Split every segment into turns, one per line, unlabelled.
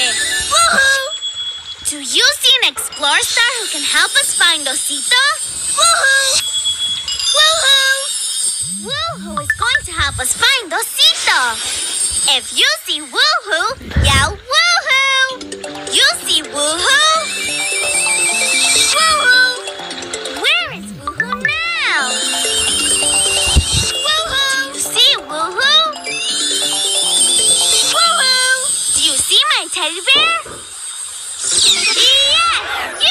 your. Woohoo! Do you see an explorer star who can help us find Osito? Woohoo! Woohoo! Woohoo is going to help us find Osito. If you see Woohoo, yell teddy bear? Yes!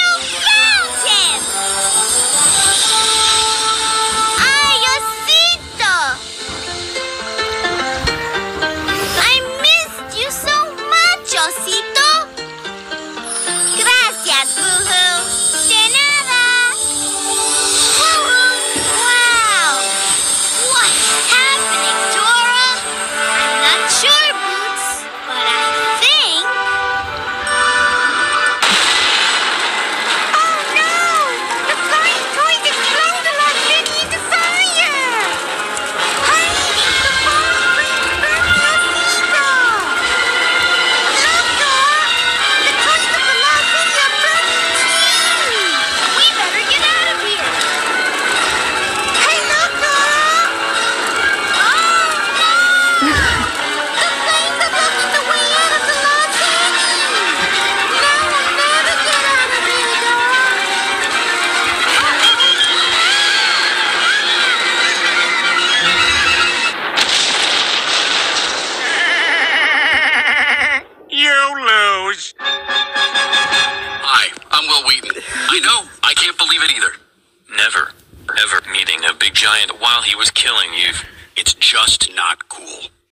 I know, I can't believe it either.
Never, ever meeting a big giant while he was killing you.
It's just not cool.